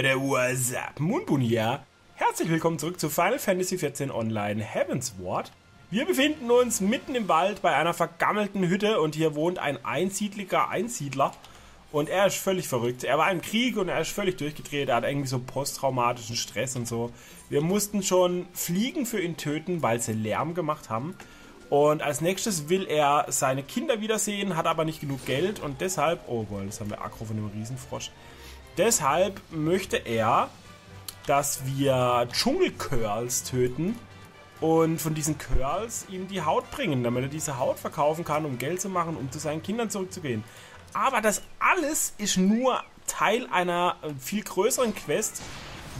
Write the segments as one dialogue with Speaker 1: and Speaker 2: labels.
Speaker 1: Leute, what's up? Moonboon hier. Herzlich willkommen zurück zu Final Fantasy XIV Online Heaven's Ward. Wir befinden uns mitten im Wald bei einer vergammelten Hütte und hier wohnt ein einsiedliger Einsiedler. Und er ist völlig verrückt. Er war im Krieg und er ist völlig durchgedreht. Er hat irgendwie so posttraumatischen Stress und so. Wir mussten schon Fliegen für ihn töten, weil sie Lärm gemacht haben. Und als nächstes will er seine Kinder wiedersehen, hat aber nicht genug Geld und deshalb, oh Gott, das haben wir Akro von dem Riesenfrosch. Deshalb möchte er, dass wir Dschungelcurls töten und von diesen Curls ihm die Haut bringen, damit er diese Haut verkaufen kann, um Geld zu machen, um zu seinen Kindern zurückzugehen. Aber das alles ist nur Teil einer äh, viel größeren Quest,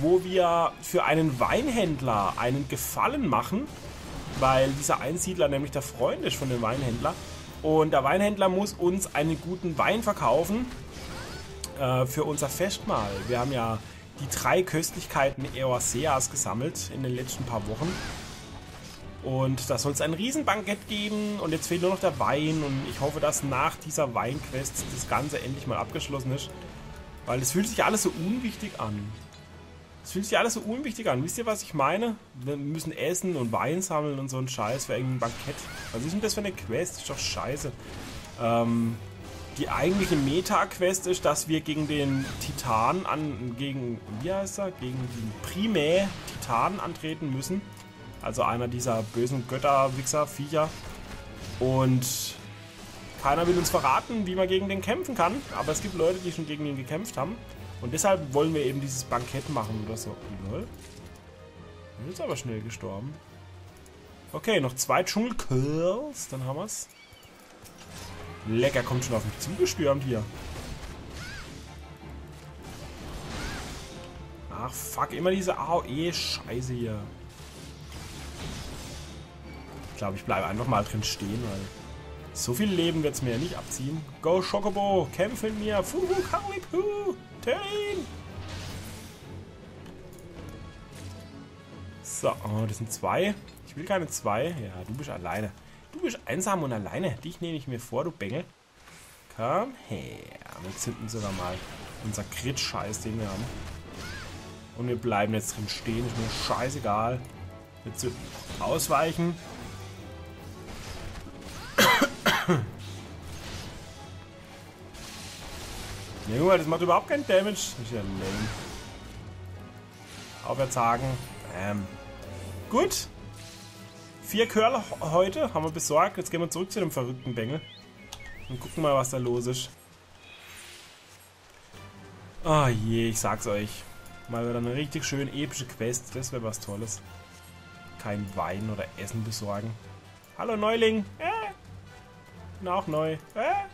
Speaker 1: wo wir für einen Weinhändler einen Gefallen machen, weil dieser Einsiedler nämlich der Freund ist von dem Weinhändler. Und der Weinhändler muss uns einen guten Wein verkaufen äh, für unser Festmahl. Wir haben ja die drei Köstlichkeiten Eoseas gesammelt in den letzten paar Wochen. Und da soll es ein Riesenbankett geben und jetzt fehlt nur noch der Wein und ich hoffe, dass nach dieser Weinquest das Ganze endlich mal abgeschlossen ist. Weil es fühlt sich alles so unwichtig an. Es fühlt sich alles so unwichtig an. Wisst ihr, was ich meine? Wir müssen essen und Wein sammeln und so ein Scheiß für irgendein Bankett. Was ist denn das für eine Quest? Ist doch scheiße. Ähm, die eigentliche Meta-Quest ist, dass wir gegen den Titan an, gegen, wie heißt er? Gegen den Primä-Titan antreten müssen. Also einer dieser bösen Götter, Wichser, Viecher. Und keiner will uns verraten, wie man gegen den kämpfen kann. Aber es gibt Leute, die schon gegen ihn gekämpft haben. Und deshalb wollen wir eben dieses Bankett machen oder so. Lol. Ist aber schnell gestorben. Okay, noch zwei Dschungelcurls, dann haben wir's. Lecker, kommt schon auf mich zugestürmt hier. Ach, fuck, immer diese AOE-Scheiße hier. Ich glaube, ich bleibe einfach mal drin stehen, weil so viel Leben wird es mir nicht abziehen. Go, Schokobo, kämpfe in mir. Fuhu, Kalipu, Tain. So, oh, das sind zwei. Ich will keine zwei. Ja, du bist alleine. Du bist einsam und alleine. Dich nehme ich mir vor, du Bengel. Komm her. Wir zünden sogar mal unser Crit-Scheiß, den wir haben. Und wir bleiben jetzt drin stehen. Ist mir scheißegal. Wir zünden. Ausweichen. Junge, das macht überhaupt keinen Damage. Das ist ja lame. Aufwärts sagen. Bam. Gut. Vier Curl heute haben wir besorgt. Jetzt gehen wir zurück zu dem verrückten Bengel. Und gucken mal, was da los ist. Oh je, ich sag's euch. Mal wieder eine richtig schön epische Quest. Das wäre was Tolles. Kein Wein oder Essen besorgen. Hallo Neuling. Äh. Bin auch neu. Äh.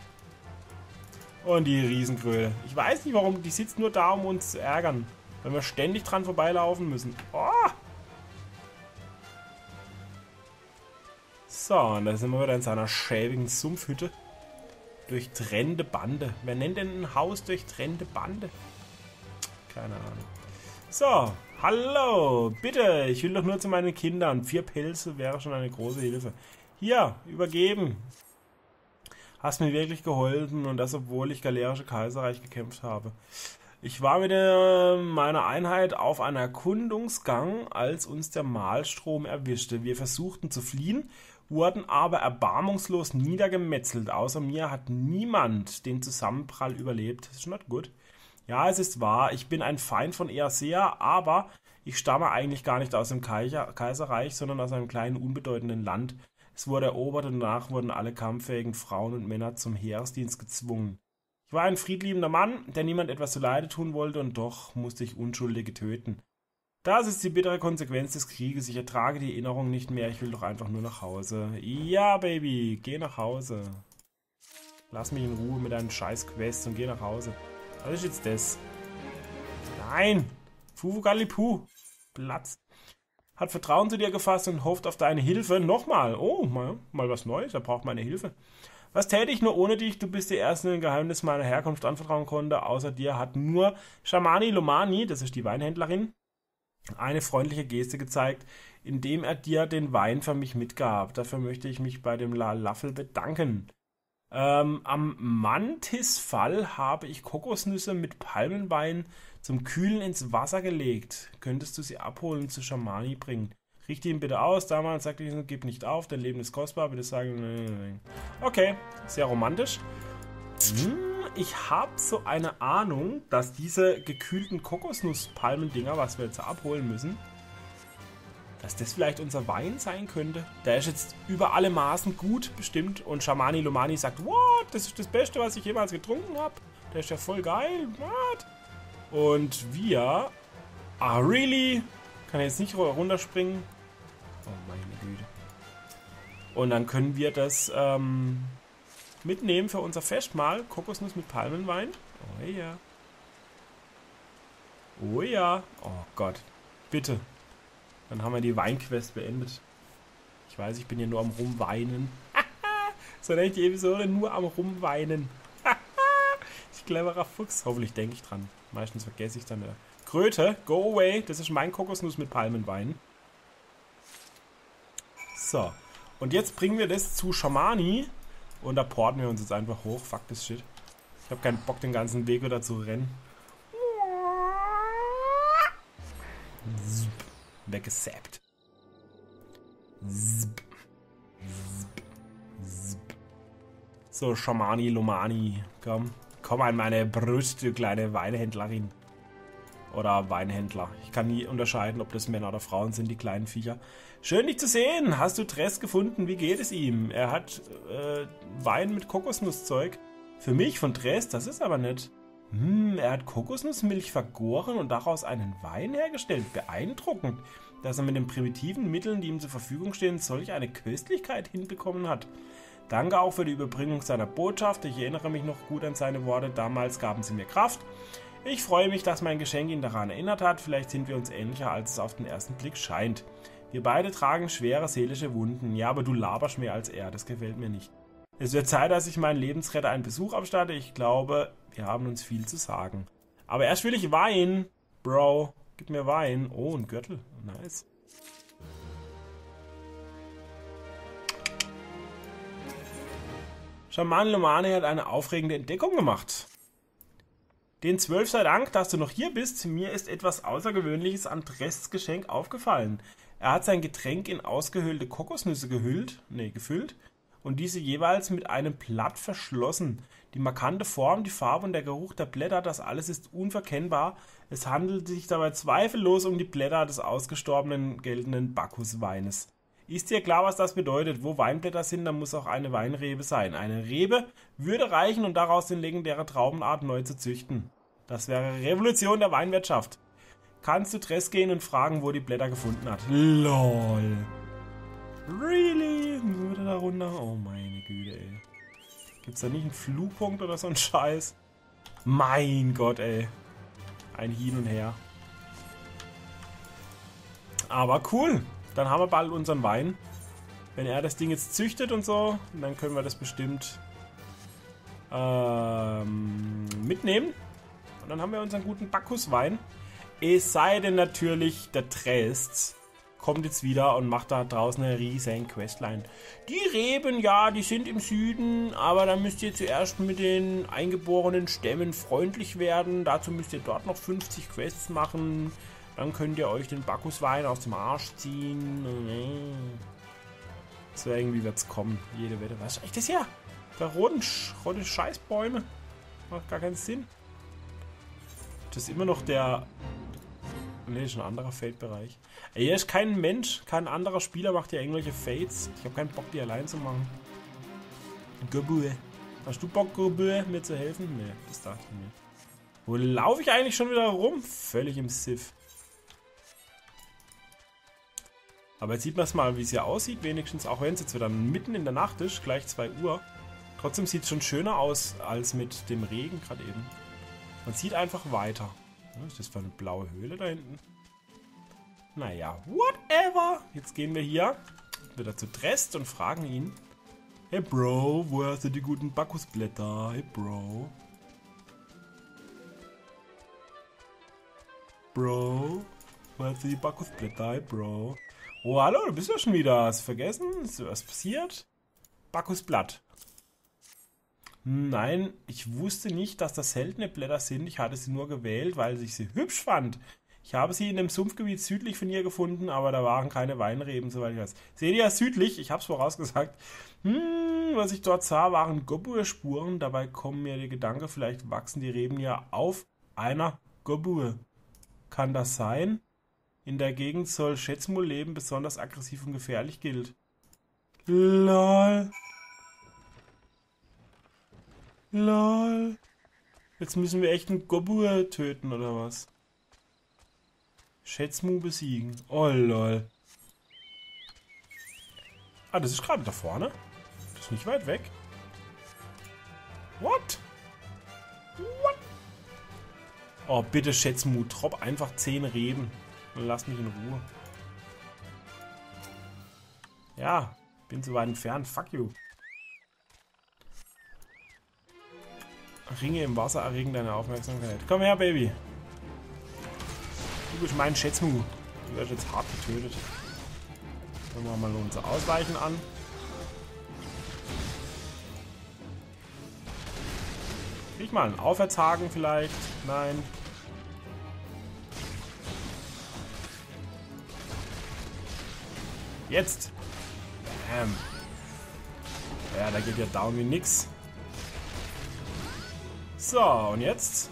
Speaker 1: Und die Riesenkröte. Ich weiß nicht warum. Die sitzt nur da, um uns zu ärgern. Wenn wir ständig dran vorbeilaufen müssen. Oh. So, und da sind wir wieder in seiner schäbigen Sumpfhütte. Durchtrennte Bande. Wer nennt denn ein Haus durchtrennte Bande? Keine Ahnung. So, hallo, bitte, ich will doch nur zu meinen Kindern. Vier Pilze wäre schon eine große Hilfe. Hier, übergeben. Hast mir wirklich geholfen und das, obwohl ich galerische Kaiserreich gekämpft habe. Ich war mit äh, meiner Einheit auf einem Erkundungsgang, als uns der Malstrom erwischte. Wir versuchten zu fliehen wurden aber erbarmungslos niedergemetzelt. Außer mir hat niemand den Zusammenprall überlebt. Das ist not gut. Ja, es ist wahr, ich bin ein Feind von Easea, aber ich stamme eigentlich gar nicht aus dem Kaiserreich, sondern aus einem kleinen, unbedeutenden Land. Es wurde erobert und danach wurden alle kampffähigen Frauen und Männer zum Heeresdienst gezwungen. Ich war ein friedliebender Mann, der niemand etwas zu Leide tun wollte, und doch musste ich Unschuldige töten. Das ist die bittere Konsequenz des Krieges. Ich ertrage die Erinnerung nicht mehr. Ich will doch einfach nur nach Hause. Ja, Baby, geh nach Hause. Lass mich in Ruhe mit deinen scheiß Quests und geh nach Hause. Was ist jetzt das? Nein! Fufu Galipu. Platz. Hat Vertrauen zu dir gefasst und hofft auf deine Hilfe. Nochmal. Oh, mal, mal was Neues. Er braucht meine Hilfe. Was täte ich nur ohne dich? Du bist der Erste, der Geheimnis meiner Herkunft anvertrauen konnte. Außer dir hat nur Shamani Lomani, das ist die Weinhändlerin, eine freundliche Geste gezeigt, indem er dir den Wein für mich mitgab. Dafür möchte ich mich bei dem La Laffel bedanken. Ähm, am Mantisfall habe ich Kokosnüsse mit Palmenwein zum Kühlen ins Wasser gelegt. Könntest du sie abholen und zu Schamani bringen? Richte ihn bitte aus. Damals sagte ich, gib nicht auf, dein Leben ist kostbar. Bitte sagen. Okay, sehr romantisch. Hm, ich habe so eine Ahnung, dass diese gekühlten Kokosnusspalmendinger, was wir jetzt abholen müssen, dass das vielleicht unser Wein sein könnte. Der ist jetzt über alle Maßen gut bestimmt und Shamani Lomani sagt, what, das ist das Beste, was ich jemals getrunken habe. Der ist ja voll geil, what? Und wir, ah really, kann jetzt nicht runterspringen. Oh meine Güte. Und dann können wir das ähm, mitnehmen für unser Festmahl. Kokosnuss mit Palmenwein. Oh ja. Oh ja. Oh Gott. Bitte. Dann haben wir die Weinquest beendet. Ich weiß, ich bin hier nur am Rumweinen. so nenne ich die Episode nur am Rumweinen. ich cleverer Fuchs. Hoffentlich denke ich dran. Meistens vergesse ich dann wieder. Kröte, go away. Das ist mein Kokosnuss mit Palmenwein. So. Und jetzt bringen wir das zu Shamani. Und da porten wir uns jetzt einfach hoch. Fuck this shit. Ich habe keinen Bock, den ganzen Weg wieder zu rennen. weggesappt. So, Schamani Lomani, komm. Komm an meine Brust, du kleine Weinhändlerin. Oder Weinhändler. Ich kann nie unterscheiden, ob das Männer oder Frauen sind, die kleinen Viecher. Schön, dich zu sehen. Hast du Dress gefunden? Wie geht es ihm? Er hat äh, Wein mit Kokosnusszeug. Für mich von Dress, das ist aber nicht. Hm, er hat Kokosnussmilch vergoren und daraus einen Wein hergestellt. Beeindruckend, dass er mit den primitiven Mitteln, die ihm zur Verfügung stehen, solch eine Köstlichkeit hinbekommen hat. Danke auch für die Überbringung seiner Botschaft. Ich erinnere mich noch gut an seine Worte. Damals gaben sie mir Kraft. Ich freue mich, dass mein Geschenk ihn daran erinnert hat. Vielleicht sind wir uns ähnlicher, als es auf den ersten Blick scheint. Wir beide tragen schwere seelische Wunden. Ja, aber du laberst mehr als er. Das gefällt mir nicht. Es wird Zeit, dass ich meinen Lebensretter einen Besuch abstatte. Ich glaube, wir haben uns viel zu sagen. Aber erst will ich Wein. Bro, gib mir Wein. Oh, ein Gürtel. Nice. Schaman Lomane hat eine aufregende Entdeckung gemacht. Den Zwölf sei Dank, dass du noch hier bist. Mir ist etwas Außergewöhnliches an Drests Geschenk aufgefallen. Er hat sein Getränk in ausgehöhlte Kokosnüsse gehüllt, nee, gefüllt und diese jeweils mit einem Blatt verschlossen. Die markante Form, die Farbe und der Geruch der Blätter, das alles ist unverkennbar. Es handelt sich dabei zweifellos um die Blätter des ausgestorbenen geltenden Bacchusweines. Ist dir klar, was das bedeutet? Wo Weinblätter sind, da muss auch eine Weinrebe sein. Eine Rebe würde reichen, um daraus den legendäre Traubenart neu zu züchten. Das wäre Revolution der Weinwirtschaft. Kannst du Dress gehen und fragen, wo die Blätter gefunden hat. LOL. Really? Würde da runter? Oh meine Güte, ey. Gibt's da nicht einen Flugpunkt oder so ein Scheiß? Mein Gott, ey. Ein Hin und Her. Aber cool. Dann haben wir bald unseren Wein. Wenn er das Ding jetzt züchtet und so, dann können wir das bestimmt ähm, mitnehmen. Und dann haben wir unseren guten Bacchuswein. Es sei denn natürlich, der Trest kommt jetzt wieder und macht da draußen eine riesen Questline. Die Reben, ja, die sind im Süden, aber da müsst ihr zuerst mit den eingeborenen Stämmen freundlich werden. Dazu müsst ihr dort noch 50 Quests machen. Dann könnt ihr euch den Bacchuswein aus dem Arsch ziehen. So irgendwie wird's kommen. Jede Wette. Was ist das hier? Da roten, rote Scheißbäume. Macht gar keinen Sinn. Das ist immer noch der Ne, ist ein anderer Fate-Bereich. Hier ist kein Mensch, kein anderer Spieler macht hier irgendwelche Fates. Ich habe keinen Bock, die allein zu machen. Gobue. Hast du Bock, Gobue, mir zu helfen? Ne, das dachte ich mir. Wo laufe ich eigentlich schon wieder rum? Völlig im Siff. Aber jetzt sieht man es mal, wie es hier aussieht, wenigstens, auch wenn es jetzt wieder mitten in der Nacht ist, gleich 2 Uhr. Trotzdem sieht es schon schöner aus als mit dem Regen gerade eben. Man sieht einfach weiter. Was ist das für eine blaue Höhle da hinten? Naja, whatever. Jetzt gehen wir hier wieder zu Drest und fragen ihn. Hey Bro, woher sind die guten Bacchusblätter? Hey Bro. Bro, woher sind die Bacchusblätter? Hey Bro. Oh, hallo, du bist ja schon wieder. Hast du vergessen? Ist was passiert? Bacchusblatt. Nein, ich wusste nicht, dass das seltene Blätter sind. Ich hatte sie nur gewählt, weil ich sie hübsch fand. Ich habe sie in dem Sumpfgebiet südlich von ihr gefunden, aber da waren keine Weinreben, soweit ich weiß. Seht ihr, südlich, ich habe es vorausgesagt. Hm, was ich dort sah, waren Gobur-Spuren. Dabei kommen mir die Gedanken, vielleicht wachsen die Reben ja auf einer Gobur. Kann das sein? In der Gegend soll Schätzmul leben, besonders aggressiv und gefährlich gilt. LOL. LOL. Jetzt müssen wir echt einen Gobur töten, oder was? Schätzmu besiegen. Oh lol. Ah, das ist gerade da vorne. Das ist nicht weit weg. What? What? Oh, bitte Schätzmu, drop einfach 10 Reben. Lass mich in Ruhe. Ja, bin zu weit entfernt. Fuck you. Ringe im Wasser erregen deine Aufmerksamkeit. Komm her, Baby. Du bist mein Schätzmu. Du wirst jetzt hart getötet. Dann machen wir mal unser Ausweichen an. Krieg mal einen Aufwärtshaken vielleicht. Nein. Jetzt. Bam. Ja, da geht ja down wie nix. So, und jetzt?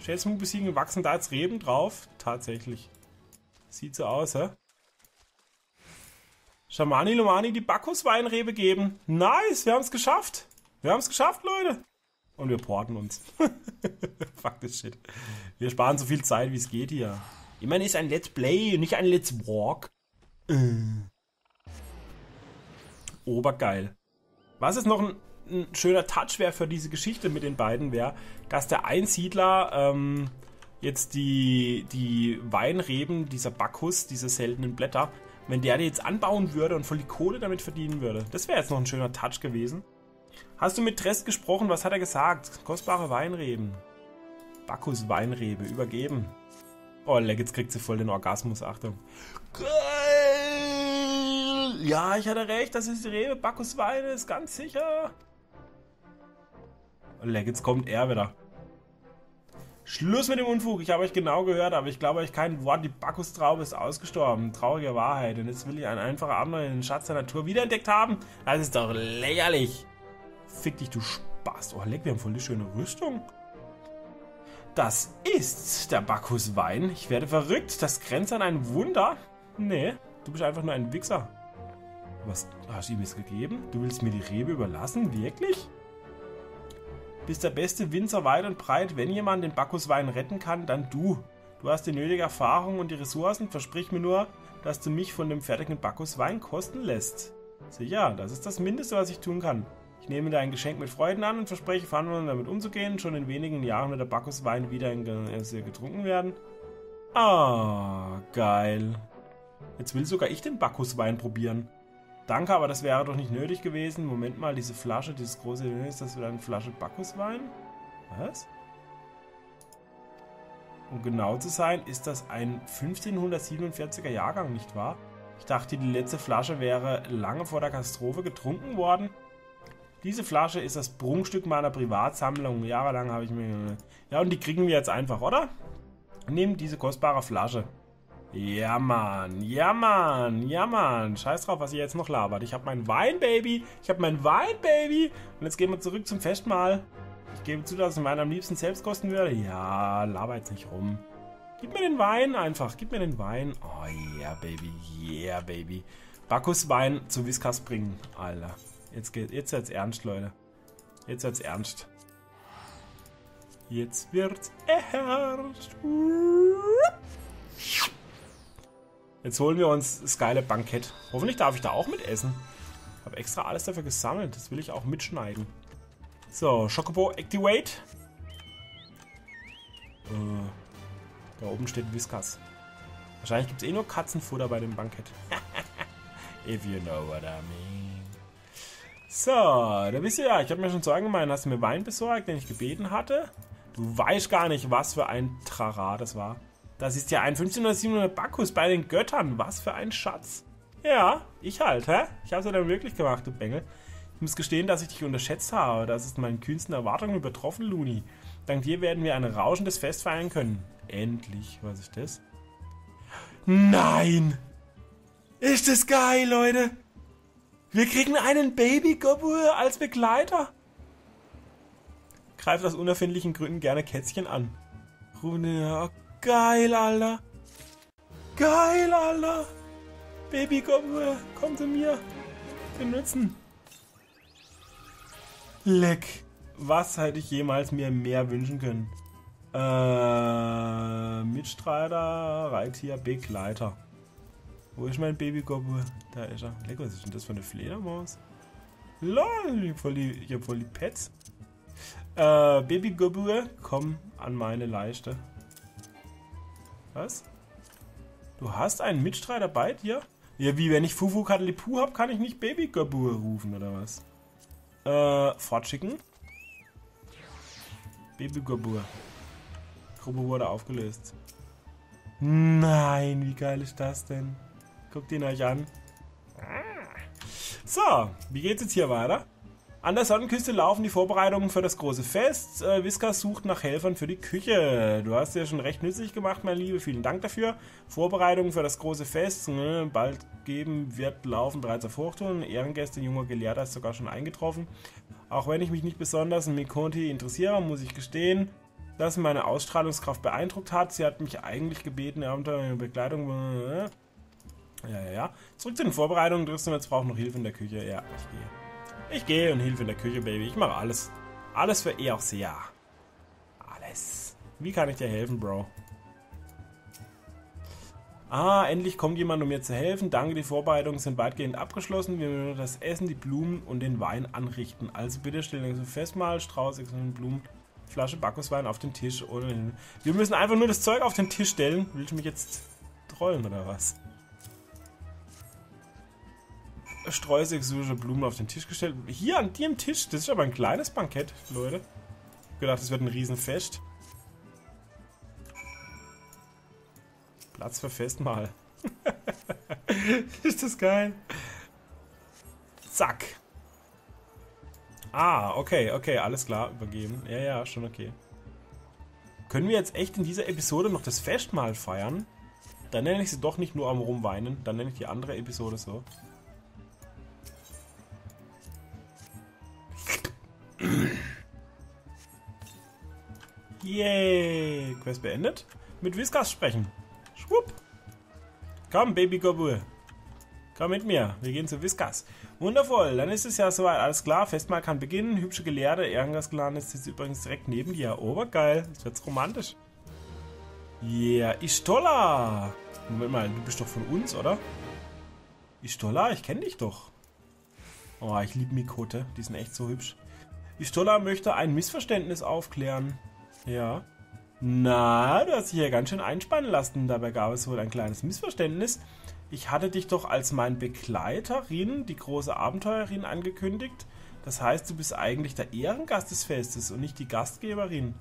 Speaker 1: Schätzung besiegen, wachsen da jetzt Reben drauf? Tatsächlich. Sieht so aus, hä? Schamani Lomani die Bacchus-Weinrebe geben. Nice, wir haben es geschafft. Wir haben es geschafft, Leute. Und wir porten uns. Fuck this shit. Wir sparen so viel Zeit, wie es geht hier. Ich meine, ist ein Let's Play, nicht ein Let's Walk. Äh. Obergeil. Was ist noch ein ein schöner Touch wäre für diese Geschichte mit den beiden, wäre, dass der Einsiedler ähm, jetzt die, die Weinreben, dieser Bacchus, diese seltenen Blätter, wenn der die jetzt anbauen würde und voll die Kohle damit verdienen würde. Das wäre jetzt noch ein schöner Touch gewesen. Hast du mit Trest gesprochen? Was hat er gesagt? Kostbare Weinreben. Bacchus Weinrebe, übergeben. Oh, jetzt kriegt sie voll den Orgasmus, Achtung. Geil! Ja, ich hatte recht, das ist die Rebe. Bacchus Weine ist ganz sicher. Leck, jetzt kommt er wieder. Schluss mit dem Unfug. Ich habe euch genau gehört, aber ich glaube euch kein Wort. Die Bacchustraube ist ausgestorben. Traurige Wahrheit. Und jetzt will ich ein einfacher Abenteuer in den Schatz der Natur wiederentdeckt haben. Das ist doch lächerlich. Fick dich, du Spaß. Oh, leck, wir haben voll die schöne Rüstung. Das ist der Bacchuswein. Ich werde verrückt. Das grenzt an ein Wunder. Nee, du bist einfach nur ein Wichser. Was hast du ihm jetzt gegeben? Du willst mir die Rebe überlassen? Wirklich? bist der beste Winzer weit und breit. Wenn jemand den Bacchuswein retten kann, dann du. Du hast die nötige Erfahrung und die Ressourcen. Versprich mir nur, dass du mich von dem fertigen Bacchuswein kosten lässt. Sicher, das ist das Mindeste, was ich tun kann. Ich nehme dein Geschenk mit Freuden an und verspreche, verhandeln damit umzugehen. Schon in wenigen Jahren wird der Bacchuswein wieder in getrunken werden. Ah, geil. Jetzt will sogar ich den Bacchuswein probieren. Danke, aber das wäre doch nicht nötig gewesen. Moment mal, diese Flasche, dieses große, ist das wieder eine Flasche Bacchuswein? Was? Um genau zu sein, ist das ein 1547er Jahrgang, nicht wahr? Ich dachte, die letzte Flasche wäre lange vor der Katastrophe getrunken worden. Diese Flasche ist das Prunkstück meiner Privatsammlung. Jahrelang habe ich mir... Ja, und die kriegen wir jetzt einfach, oder? Nimm diese kostbare Flasche. Ja, Mann. Ja, Mann. Ja, Mann. Scheiß drauf, was ihr jetzt noch labert. Ich habe mein Weinbaby. Ich habe mein Weinbaby. Und jetzt gehen wir zurück zum Festmahl. Ich gebe zu, dass ich meinen am liebsten selbst kosten würde. Ja, laber jetzt nicht rum. Gib mir den Wein einfach. Gib mir den Wein. Oh, yeah, Baby. Yeah, Baby. Bacchus Wein zu Whiskas bringen. Alter. Jetzt, geht, jetzt wird's ernst, Leute. Jetzt wird's ernst. Jetzt wird's ernst. Jetzt holen wir uns das geile Bankett. Hoffentlich darf ich da auch mit essen. Habe extra alles dafür gesammelt. Das will ich auch mitschneiden. So, Chocobo Activate. Äh, da oben steht Whiskas. Wahrscheinlich gibt es eh nur Katzenfutter bei dem Bankett. If you know what I mean. So, da wisst ihr ja, ich habe mir schon Sorgen gemacht, hast du mir Wein besorgt, den ich gebeten hatte. Du weißt gar nicht, was für ein Trara das war. Das ist ja ein 1500 Bacchus bei den Göttern. Was für ein Schatz. Ja, ich halt, hä? Ich hab's ja dann wirklich gemacht, du Bengel. Ich muss gestehen, dass ich dich unterschätzt habe. Das ist meinen kühnsten Erwartungen übertroffen, Luni. Dank dir werden wir ein rauschendes Fest feiern können. Endlich. Was ist das? Nein! Ist das geil, Leute! Wir kriegen einen Baby-Gobur als Begleiter. Greift aus unerfindlichen Gründen gerne Kätzchen an. Rune, oh, geil, Alter. Geil, Alter. Baby-Gobur, komm zu mir. Benutzen. Leck. Was hätte ich jemals mir mehr wünschen können? Äh, Mitstreiter, Reittier, Begleiter. Wo ist mein Babygobber? Da ist er. Leck, was ist denn das für eine Fledermaus? Lol, ich hab voll die, Pets. Äh, Babygobber, komm an meine Leiste. Was? Du hast einen Mitstreiter bei dir? Ja, wie, wenn ich Fufu Kadelipu hab, kann ich nicht Babygobber rufen, oder was? Äh, fortschicken. Babygobber. Gruppe wurde aufgelöst. Nein, wie geil ist das denn? Guckt ihn euch an. So, wie geht's jetzt hier weiter? An der Sonnenküste laufen die Vorbereitungen für das große Fest. Äh, Viskas sucht nach Helfern für die Küche. Du hast ja schon recht nützlich gemacht, mein Liebe. Vielen Dank dafür. Vorbereitungen für das große Fest. Ne, bald geben wird laufen bereits auf Hochtouren. Ehrengäste, junger Gelehrter ist sogar schon eingetroffen. Auch wenn ich mich nicht besonders in Mikonti interessiere, muss ich gestehen, dass meine Ausstrahlungskraft beeindruckt hat. Sie hat mich eigentlich gebeten, Abenteuer Begleitung. Äh, ja, ja, ja. Zurück zu den Vorbereitungen. Tristan jetzt braucht noch Hilfe in der Küche. Ja, ich gehe. Ich gehe und Hilfe in der Küche, Baby. Ich mache alles. Alles für Eoxia. Alles. Wie kann ich dir helfen, Bro? Ah, endlich kommt jemand, um mir zu helfen. Danke, die Vorbereitungen sind weitgehend abgeschlossen. Wir müssen das Essen, die Blumen und den Wein anrichten. Also bitte stellen Sie fest mal, Strauß, Blumen, Flasche Bacchuswein auf den Tisch. Wir müssen einfach nur das Zeug auf den Tisch stellen. Willst du mich jetzt trollen oder was? Streusexotische Blumen auf den Tisch gestellt. Hier an dem Tisch. Das ist aber ein kleines Bankett, Leute. Ich gedacht, das wird ein Riesenfest. Platz für Festmahl. ist das geil. Zack. Ah, okay, okay, alles klar, übergeben. Ja, ja, schon okay. Können wir jetzt echt in dieser Episode noch das Festmahl feiern? Dann nenne ich sie doch nicht nur am Rumweinen, dann nenne ich die andere Episode so. Yay! Quest beendet. Mit Whiskas sprechen. Schwupp. Komm, Baby Gobur. Komm mit mir. Wir gehen zu Whiskas. Wundervoll. Dann ist es ja soweit. Alles klar. Festmahl kann beginnen. Hübsche Gelehrte. Ehrengasglan ist jetzt übrigens direkt neben dir. Obergeil. Jetzt wird's romantisch. Yeah. Istola. Moment mal. Du bist doch von uns, oder? Istola? Ich kenne dich doch. Oh, ich liebe Mikote. Die sind echt so hübsch. Istola möchte ein Missverständnis aufklären. Ja. Na, du hast dich ja ganz schön einspannen lassen. Dabei gab es wohl ein kleines Missverständnis. Ich hatte dich doch als mein Begleiterin, die große Abenteuerin, angekündigt. Das heißt, du bist eigentlich der Ehrengast des Festes und nicht die Gastgeberin.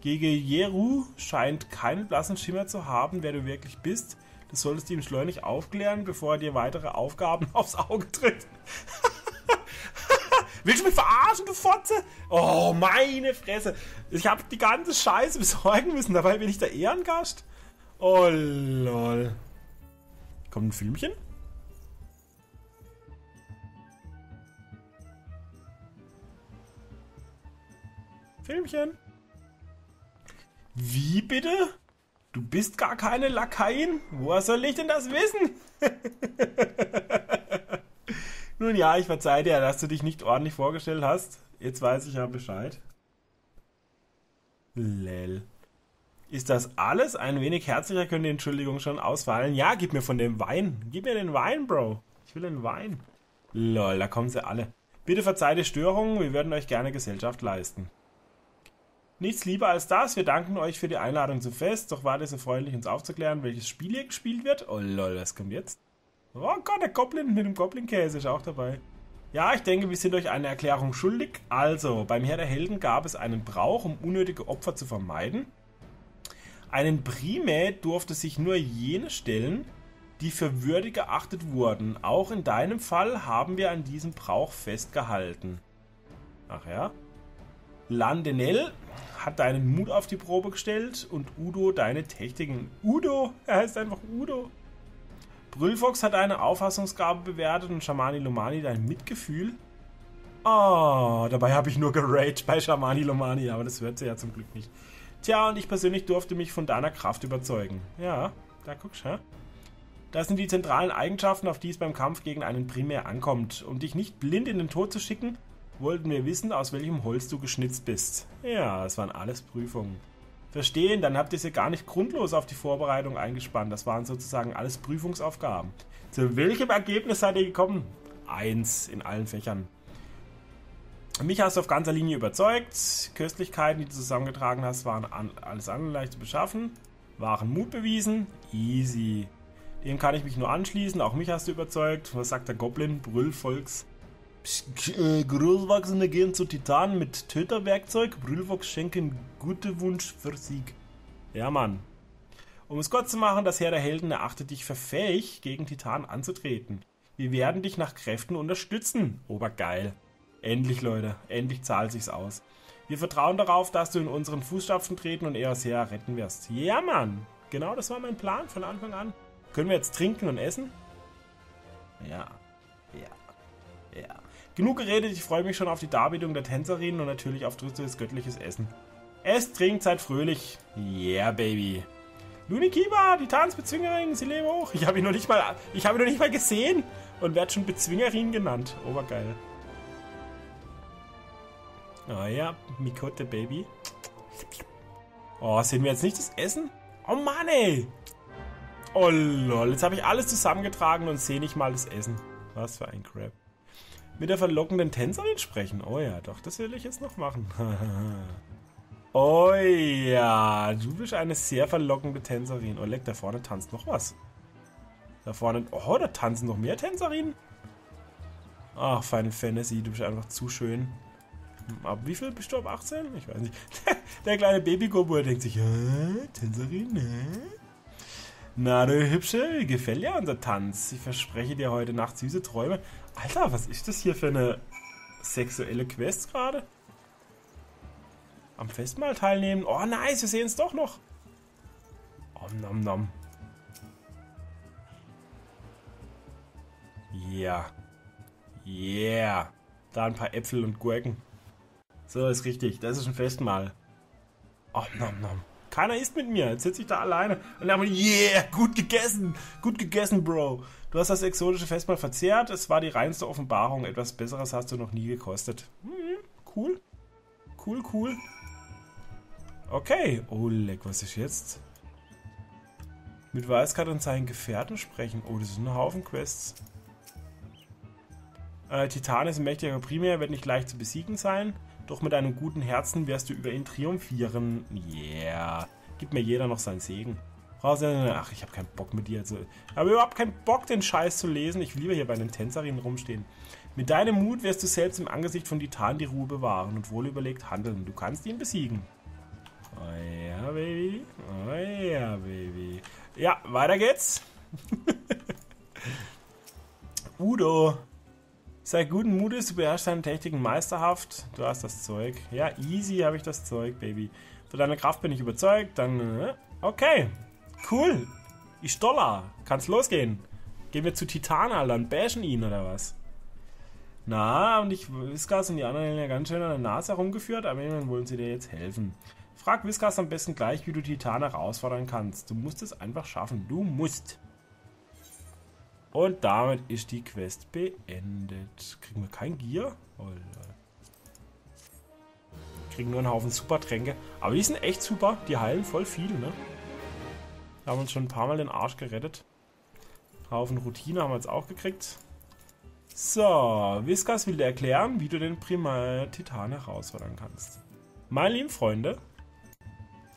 Speaker 1: Gege Jeru scheint keinen blassen Schimmer zu haben, wer du wirklich bist. Das solltest du ihm schleunig aufklären, bevor er dir weitere Aufgaben aufs Auge tritt. Willst du mich verarschen, du Fotze? Oh, meine Fresse. Ich habe die ganze Scheiße besorgen müssen. Dabei bin ich der Ehrengast. Oh, lol. Kommt ein Filmchen? Filmchen. Wie bitte? Du bist gar keine Lakaien? Woher soll ich denn das wissen? Nun ja, ich verzeihe dir, dass du dich nicht ordentlich vorgestellt hast. Jetzt weiß ich ja Bescheid. Lel. Ist das alles? Ein wenig herzlicher können die Entschuldigung schon ausfallen. Ja, gib mir von dem Wein. Gib mir den Wein, Bro. Ich will den Wein. Lol, da kommen sie alle. Bitte verzeiht die Störungen, wir würden euch gerne Gesellschaft leisten. Nichts lieber als das, wir danken euch für die Einladung zum Fest, doch war ihr so freundlich, uns aufzuklären, welches Spiel hier gespielt wird. Oh lol, was kommt jetzt? Oh Gott, der Goblin mit dem Goblin-Käse ist auch dabei. Ja, ich denke, wir sind euch eine Erklärung schuldig. Also, beim Herr der Helden gab es einen Brauch, um unnötige Opfer zu vermeiden. Einen Primä durfte sich nur jene stellen, die für würdig geachtet wurden. Auch in deinem Fall haben wir an diesem Brauch festgehalten. Ach ja. Landenel hat deinen Mut auf die Probe gestellt und Udo deine Techniken. Udo, er heißt einfach Udo. Brüllfox hat deine Auffassungsgabe bewertet und Shamani Lomani dein Mitgefühl. Oh, dabei habe ich nur geraged bei Shamani Lomani, aber das hört sie ja zum Glück nicht. Tja, und ich persönlich durfte mich von deiner Kraft überzeugen. Ja, da guckst du. Das sind die zentralen Eigenschaften, auf die es beim Kampf gegen einen primär ankommt. Um dich nicht blind in den Tod zu schicken, wollten wir wissen, aus welchem Holz du geschnitzt bist. Ja, es waren alles Prüfungen. Verstehen, dann habt ihr sie gar nicht grundlos auf die Vorbereitung eingespannt. Das waren sozusagen alles Prüfungsaufgaben. Zu welchem Ergebnis seid ihr gekommen? Eins in allen Fächern. Mich hast du auf ganzer Linie überzeugt. Köstlichkeiten, die du zusammengetragen hast, waren an, alles andere leicht zu beschaffen. Waren Mut bewiesen. Easy. Dem kann ich mich nur anschließen. Auch mich hast du überzeugt. Was sagt der Goblin? Brüllvolks. Äh, Großwachsende gehen zu Titanen mit Töterwerkzeug. Brüllvox schenken gute Wunsch für Sieg. Ja, Mann. Um es kurz zu machen, das Heer der Helden erachtet dich für fähig, gegen Titanen anzutreten. Wir werden dich nach Kräften unterstützen. Obergeil. Endlich, Leute. Endlich zahlt sich's aus. Wir vertrauen darauf, dass du in unseren Fußstapfen treten und eher sehr retten wirst. Ja, Mann. Genau das war mein Plan von Anfang an. Können wir jetzt trinken und essen? Ja. Ja. Ja. Genug geredet, ich freue mich schon auf die Darbietung der Tänzerinnen und natürlich auf drittes göttliches Essen. Esst, trinkt, seid fröhlich. Yeah, baby. Luni Kiba, die Tanzbezwingerin, sie leben hoch. Ich habe ihn noch nicht mal, ich habe ihn noch nicht mal gesehen und werde schon Bezwingerin genannt. Obergeil. Oh ja, Mikote Baby. Oh, sehen wir jetzt nicht das Essen? Oh Mann, ey. Oh lol, jetzt habe ich alles zusammengetragen und sehe nicht mal das Essen. Was für ein Crap mit der verlockenden Tänzerin sprechen. Oh ja, doch, das will ich jetzt noch machen. oh ja, du bist eine sehr verlockende Tänzerin. Oh, da vorne tanzt noch was. Da vorne, oh, da tanzen noch mehr Tänzerinnen. Ach, Final Fantasy, du bist einfach zu schön. Ab wie viel bist du? Ab 18? Ich weiß nicht. der kleine Baby-Gobo denkt sich, Tänzerin, ne? Na, du Hübsche, gefällt ja unser Tanz. Ich verspreche dir heute Nacht süße Träume. Alter, was ist das hier für eine sexuelle Quest gerade? Am Festmahl teilnehmen. Oh, nice, wir sehen es doch noch. Om nom nom. Yeah. Yeah. Da ein paar Äpfel und Gurken. So, ist richtig. Das ist ein Festmahl. Om nom nom. Keiner isst mit mir. Jetzt sitze ich da alleine und dann haben wir, yeah, gut gegessen. Gut gegessen, Bro. Du hast das exotische Festmahl verzehrt. Es war die reinste Offenbarung. Etwas Besseres hast du noch nie gekostet. Hm, cool. Cool, cool. Okay. Oh, leck, was ist jetzt? Mit Weißkart und seinen Gefährten sprechen. Oh, das sind ein Haufen Quests. Äh, Titan ist ein mächtiger Primär, wird nicht leicht zu besiegen sein. Doch mit einem guten Herzen wirst du über ihn triumphieren. Yeah. Gib mir jeder noch seinen Segen. Ach, ich habe keinen Bock mit dir. Ich habe überhaupt keinen Bock, den Scheiß zu lesen. Ich will lieber hier bei den Tänzerinnen rumstehen. Mit deinem Mut wirst du selbst im Angesicht von Titan die Ruhe bewahren und wohlüberlegt handeln. Du kannst ihn besiegen. Oh ja, Baby. Oh ja, Baby. Ja, weiter geht's. Udo. Sei guten Mutes, du beherrschst deine Techniken meisterhaft. Du hast das Zeug. Ja, easy habe ich das Zeug, Baby. Für deine Kraft bin ich überzeugt. Dann, äh, okay. Cool. Ich Dollar. Kann's losgehen. Gehen wir zu Titan, Alter, und bashen ihn, oder was? Na, und ich, Viskas und die anderen ja ganz schön an der Nase herumgeführt, aber irgendwann wollen sie dir jetzt helfen. Frag Viskas am besten gleich, wie du Titan herausfordern kannst. Du musst es einfach schaffen. Du musst. Und damit ist die Quest beendet. Kriegen wir kein Gier? Oh, Kriegen nur einen Haufen Supertränke. Aber die sind echt super. Die heilen voll viel, ne? Haben uns schon ein paar Mal den Arsch gerettet. Haufen Routine haben wir jetzt auch gekriegt. So, Viskas will dir erklären, wie du den Primal Titan herausfordern kannst. Meine lieben Freunde.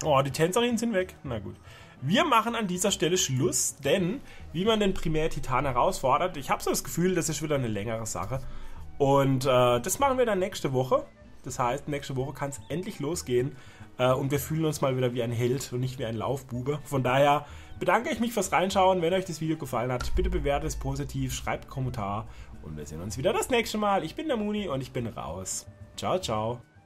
Speaker 1: Oh, die Tänzerinnen sind weg. Na gut. Wir machen an dieser Stelle Schluss, denn wie man den Primär-Titan herausfordert, ich habe so das Gefühl, das ist wieder eine längere Sache. Und äh, das machen wir dann nächste Woche. Das heißt, nächste Woche kann es endlich losgehen äh, und wir fühlen uns mal wieder wie ein Held und nicht wie ein Laufbube. Von daher bedanke ich mich fürs Reinschauen. Wenn euch das Video gefallen hat, bitte bewertet es positiv, schreibt einen Kommentar und wir sehen uns wieder das nächste Mal. Ich bin der Muni und ich bin raus. Ciao, ciao.